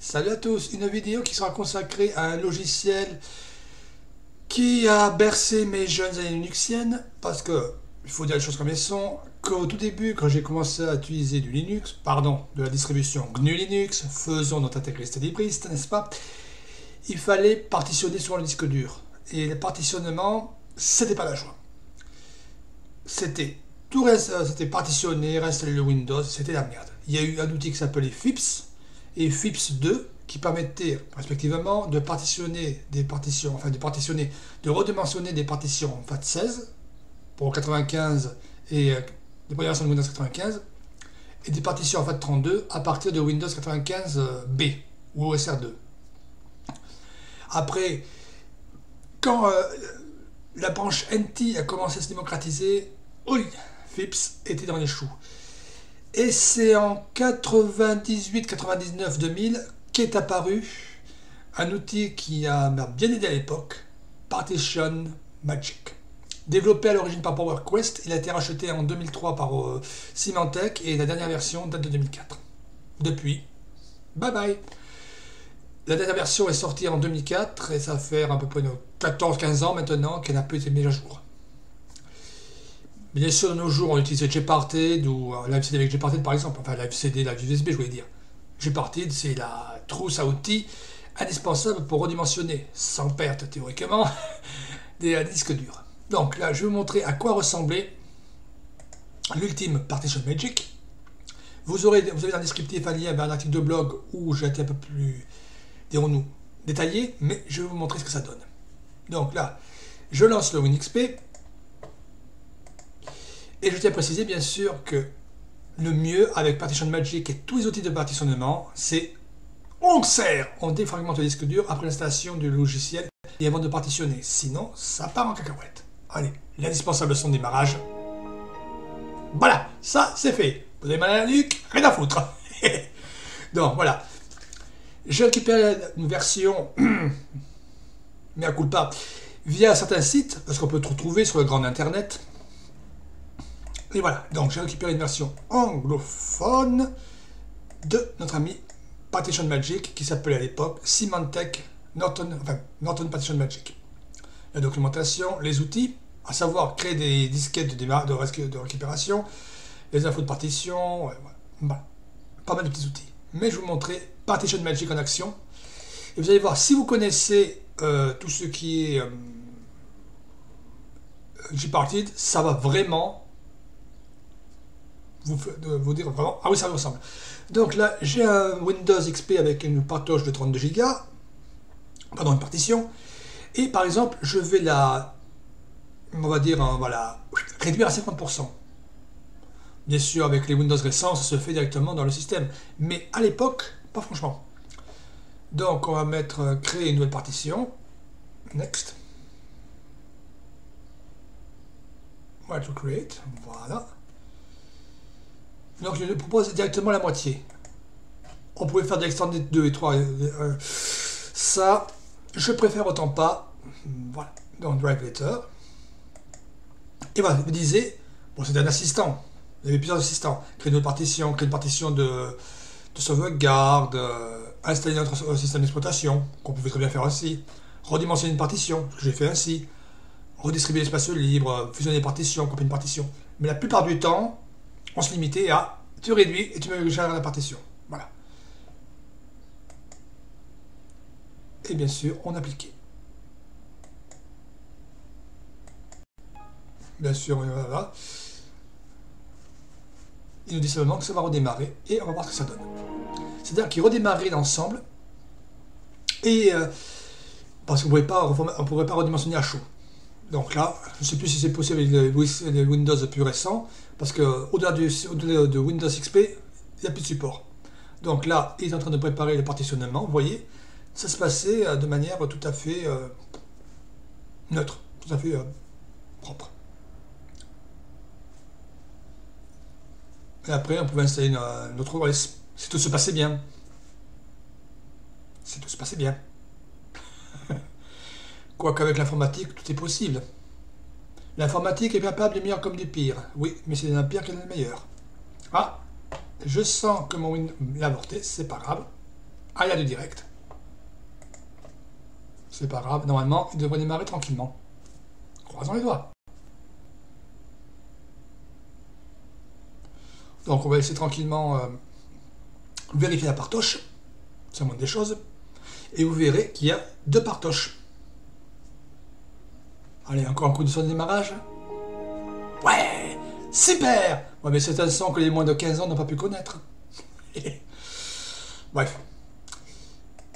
Salut à tous, une vidéo qui sera consacrée à un logiciel qui a bercé mes jeunes années linuxiennes parce que, il faut dire les choses comme elles sont, qu'au tout début, quand j'ai commencé à utiliser du Linux, pardon, de la distribution GNU Linux, faisons notre intégriste libriste, n'est-ce pas Il fallait partitionner sur le disque dur. Et le partitionnement, c'était pas la joie. C'était tout reste, c'était partitionné, réinstaller le Windows, c'était la merde. Il y a eu un outil qui s'appelait FIPS, et FIPS 2 qui permettait respectivement de partitionner des partitions, enfin de partitionner, de redimensionner des partitions en FAT16 pour 95 et euh, des versions de Windows 95 et des partitions en FAT32 à partir de Windows 95B ou OSR2. Après, quand euh, la branche NT a commencé à se démocratiser, oui, FIPS était dans les choux. Et c'est en 98, 99, 2000 qu'est apparu un outil qui m'a bien aidé à l'époque, Partition Magic. Développé à l'origine par PowerQuest, il a été racheté en 2003 par euh, Symantec et la dernière version date de 2004. Depuis, bye bye. La dernière version est sortie en 2004 et ça fait à peu près 14-15 ans maintenant qu'elle n'a plus été mise à jour. Bien sûr, de nos jours, on utilise Gparted ou euh, LiveCD avec Gparted par exemple, enfin Live USB, je voulais dire. Gparted, c'est la trousse à outils indispensable pour redimensionner, sans perte théoriquement, des disques durs. Donc là, je vais vous montrer à quoi ressemblait l'ultime Partition Magic. Vous, aurez, vous avez le descriptif un lien vers un article de blog où j'ai été un peu plus, dirons-nous, détaillé, mais je vais vous montrer ce que ça donne. Donc là, je lance le WinXP, et je tiens à préciser bien sûr que le mieux avec Partition Magic et tous les outils de partitionnement, c'est on sert, on défragmente le disque dur après l'installation du logiciel et avant de partitionner. Sinon, ça part en cacahuète. Allez, l'indispensable son démarrage. Voilà, ça c'est fait. Vous avez mal à la nuque, rien à foutre. Donc voilà. J'ai récupéré une version, mais à coup pas, via certains sites, parce qu'on peut tout trouver sur le grand internet. Et voilà, donc j'ai récupéré une version anglophone de notre ami Partition Magic qui s'appelait à l'époque Symantec Norton, enfin, Norton Partition Magic. La documentation, les outils, à savoir créer des disquettes de, de, de récupération, les infos de partition, pas mal de petits outils. Mais je vais vous montrer Partition Magic en action. Et vous allez voir, si vous connaissez euh, tout ce qui est euh, Gparted, ça va vraiment vous, dire vraiment, ah oui, ça ressemble. Donc là, j'ai un Windows XP avec une partage de 32 Go, pardon, une partition, et par exemple, je vais la, on va dire, hein, voilà, réduire à 50%. Bien sûr, avec les Windows récents, ça se fait directement dans le système, mais à l'époque, pas franchement. Donc, on va mettre euh, créer une nouvelle partition, next. Voilà, to create, voilà. Donc je propose directement la moitié. On pouvait faire de l'extended 2 et 3. Euh, euh, ça, je préfère autant pas. Voilà. Donc drive letter. Et voilà, vous disiez, bon c'est un assistant. Il y avait plusieurs assistants. Créer une partition, créer une partition de, de sauvegarde, euh, installer notre système d'exploitation, qu'on pouvait très bien faire ainsi. Redimensionner une partition, que j'ai fait ainsi. Redistribuer l'espace libre, fusionner des partitions, copier une partition. Mais la plupart du temps, on se limitait à tu réduis et tu me gères la partition. Voilà. Et bien sûr, on appliquait. Bien sûr, voilà. Il nous dit seulement que ça va redémarrer et on va voir ce que ça donne. C'est-à-dire qu'il redémarrait l'ensemble et euh, parce qu'on ne pourrait pas redimensionner à chaud. Donc là, je ne sais plus si c'est possible avec les Windows plus récents, parce qu'au-delà de Windows XP, il n'y a plus de support. Donc là, il est en train de préparer le partitionnement, vous voyez, ça se passait euh, de manière tout à fait euh, neutre, tout à fait euh, propre. Et après, on pouvait installer une, autre OS. Si tout se passait bien. Si tout se passait bien. Quoiqu'avec l'informatique, tout est possible. L'informatique est capable des meilleurs comme des pires. Oui, mais c'est un pire qu'un meilleur. Ah, je sens que mon Win l'a avorté, c'est pas grave. Ah, il y a du direct. C'est pas grave, normalement, il devrait démarrer tranquillement. Croisons les doigts. Donc on va laisser tranquillement euh, vérifier la partoche. C'est la moindre des choses. Et vous verrez qu'il y a deux partoches. Allez, encore un coup de son de démarrage. Ouais Super Ouais, mais c'est un son que les moins de 15 ans n'ont pas pu connaître. Bref.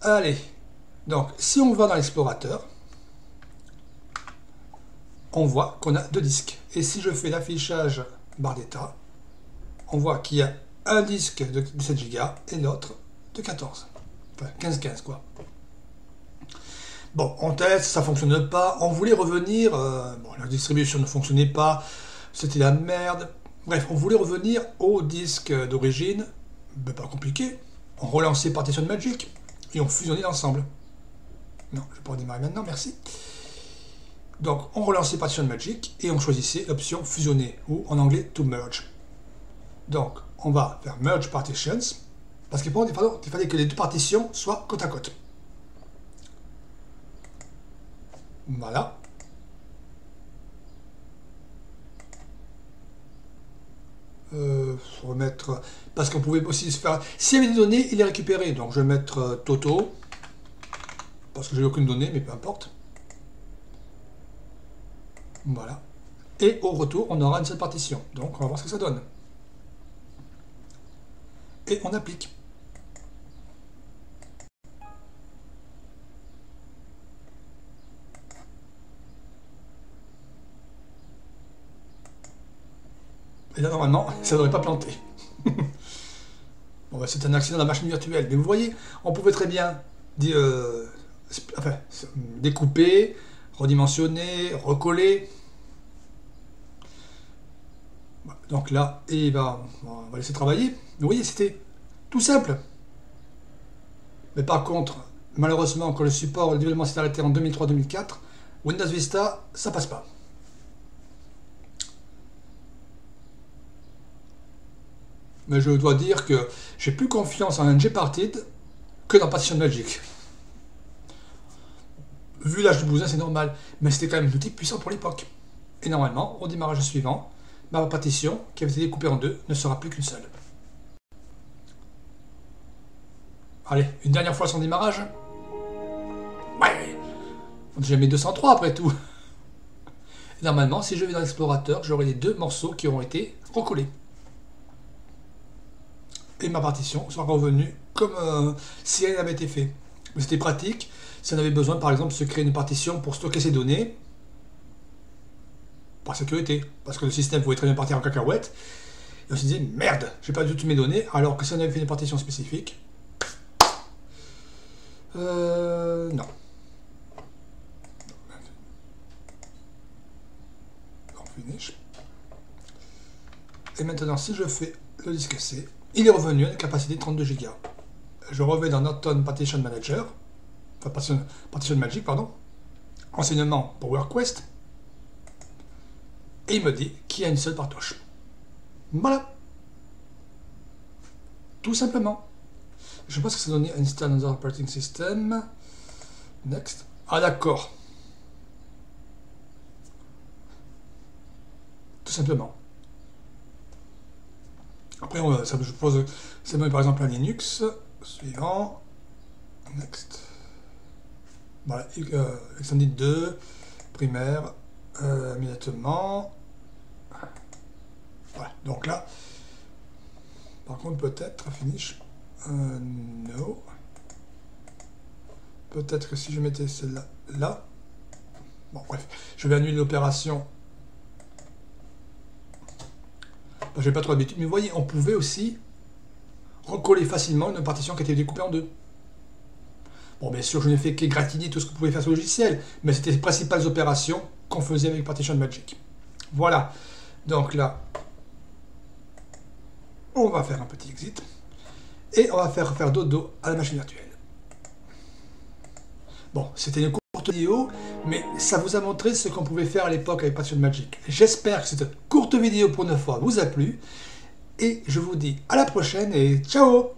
Allez. Donc, si on va dans l'explorateur, on voit qu'on a deux disques. Et si je fais l'affichage barre d'état, on voit qu'il y a un disque de 17 Go et l'autre de 14. Enfin, 15-15 quoi. Bon, en test, ça fonctionne pas. On voulait revenir. Euh, bon, la distribution ne fonctionnait pas. C'était la merde. Bref, on voulait revenir au disque d'origine. Pas compliqué. On relançait Partition Magic et on fusionnait l'ensemble. Non, je vais pas démarrer maintenant, merci. Donc, on relançait Partition Magic et on choisissait l'option fusionner ou en anglais to merge. Donc, on va faire merge partitions parce qu'il fallait que les deux partitions soient côte à côte. Voilà. Euh, remettre parce qu'on pouvait aussi se faire s'il y avait des données il les récupérait donc je vais mettre euh, Toto. Parce que j'ai aucune donnée mais peu importe. Voilà. Et au retour on aura une seule partition. Donc on va voir ce que ça donne. Et on applique Et là, normalement, ça ne devrait pas planter. bon, bah, c'est un accident de la machine virtuelle. Mais vous voyez, on pouvait très bien euh, découper, redimensionner, recoller. Donc là, et on va laisser travailler. Vous voyez, c'était tout simple. Mais par contre, malheureusement, quand le support, le développement s'est arrêté en 2003-2004, Windows Vista, ça passe pas. Mais je dois dire que j'ai plus confiance en un Gparted que dans Partition Magic. Vu l'âge du bousin, c'est normal, mais c'était quand même un outil puissant pour l'époque. Et normalement, au démarrage suivant, ma partition, qui avait été découpée en deux, ne sera plus qu'une seule. Allez, une dernière fois son démarrage. Ouais J'ai mis 203 après tout. normalement, si je vais dans l'explorateur, j'aurai les deux morceaux qui auront été recollés et ma partition soit revenue comme euh, si elle avait été faite. Mais c'était pratique si on avait besoin, par exemple, de se créer une partition pour stocker ses données, par sécurité, parce que le système pouvait très bien partir en cacahuète. Et on se disait, merde, j'ai perdu toutes mes données, alors que si on avait fait une partition spécifique, euh, non. Et maintenant, si je fais le disque C, il est revenu à une capacité de 32 Go. Je reviens dans Norton Partition Manager, enfin Partition, Magic, pardon, enseignement pour WorkQuest, et il me dit qu'il y a une seule partoche. Voilà. Tout simplement. Je pense que c'est donné Install another operating system. Next. Ah d'accord. Tout simplement. Après, ça, je pose, c'est par exemple un Linux. Suivant. Next. Voilà, euh, extended 2, primaire, euh, immédiatement. Voilà, donc là, par contre, peut-être, finish, euh, no. Peut-être que si je mettais celle-là, là, bon, bref, je vais annuler l'opération j'ai pas trop d'habitude, mais vous voyez, on pouvait aussi recoller facilement une partition qui était découpée en deux. Bon, bien sûr, je n'ai fait qu'égratigner tout ce que vous pouvez faire sur le logiciel, mais c'était les principales opérations qu'on faisait avec Partition Magic. Voilà. Donc là, on va faire un petit exit et on va faire faire dodo à la machine virtuelle. Bon, c'était une courte vidéo, mais ça vous a montré ce qu'on pouvait faire à l'époque avec Passion Magic. J'espère que cette courte vidéo pour 9 fois vous a plu, et je vous dis à la prochaine et ciao